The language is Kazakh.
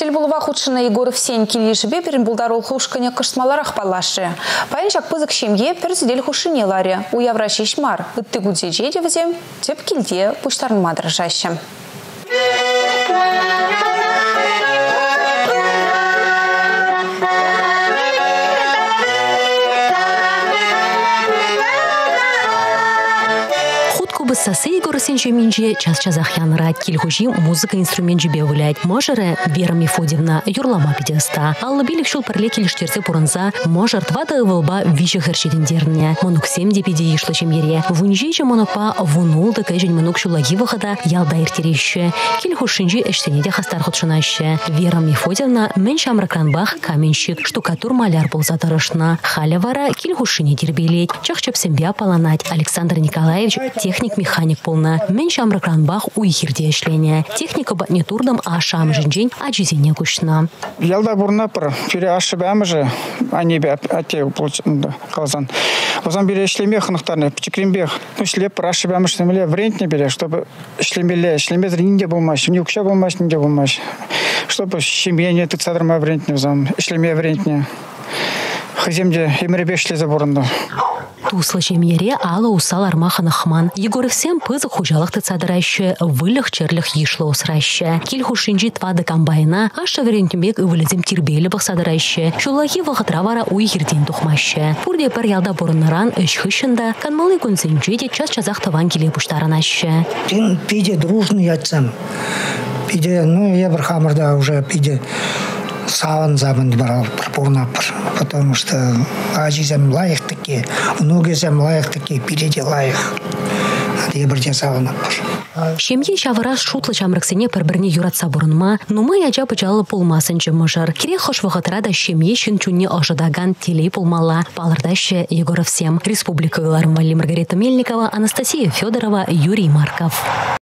Телбулова худшына Егоров сен келешібе берін бұлдарыл хушкыне кышмаларақ балашы. Пайын жақ пызык шемге перзідель хушыне ларе. У явра шешмар. Үтті гудзе жедевізем, теп келде пұштарын мадыр. Бысасы Егорысен жеменже час-часах янрать кильхужи музыка инструмент жібе вылять. Можары Вера Мефодьевна юрлама педеста. Алла билік шул пірле келіштерсе пұрынса, можар твада ывылба вижі хершедендерне. Монук сем депеде ешлы чемере. Вунжи же монопа вунулды кәжін монук шулаги вахада ялда иртерещі. Кильхушинжи эштенеде хастар худшынаще. Вера Мефодьевна мен шамракранбах каменщик, штукатур маляр болса тарышна. Халя вара кильхушине дербелеть. Чах чөпсембе апаланать. Александр Николаевич техник механик полна. Мен шамракранбах уйхирде эшлене. Техника батне турдам а шам жинжин ажизене кушна. Ялда бурна пыр. Фире ашып әміжі. Ани бе әте қалзан. Озан бере эшлеме хынықтарны. Пчекрембех. Ну шлеп пыр ашып әміш немеле врентне бере, чтобы эшлемеле, эшлемез нинде болмаш, не укша болмаш, нинде болмаш. Чтобы семье ты цадрма врентне взам. Эшлеме врентне. Хыземде еміребешле заборында. Туслы жемере ала усал армаханы хман. Егоровсем пызы хужалықты цадырайшы, вылық черліх ешлі осырайшы. Кел хушинжи твады комбайна, аша верентімбек ывылезем тирбелі бұқ садырайшы. Шулахи вағытра вара уй ерден тухмашы. Пурде пір ялда бұрыныран үш хышында, канмалы күнсенжи де час-чазақ таван келе бұштарын ашы. Тен пиде дружный ятсам. Пиде, ну, я бір хамырда уже пиде саван забын барал пропорнап потому что ажизем лайық таки внугезем лайық таки пиреде лайық ебірден саванап Шемье шавыраш шутлы чамрыксене пір-біріне юратса бұрынма, нумай ажа пычалы пулмасын жымыжыр. Кире хош да шемье шын ожидаган телей пулмала. Палырдашы Егоров всем. Республика Валерия Маргарита Мельникова, Анастасия Федорова, Юрий Марков.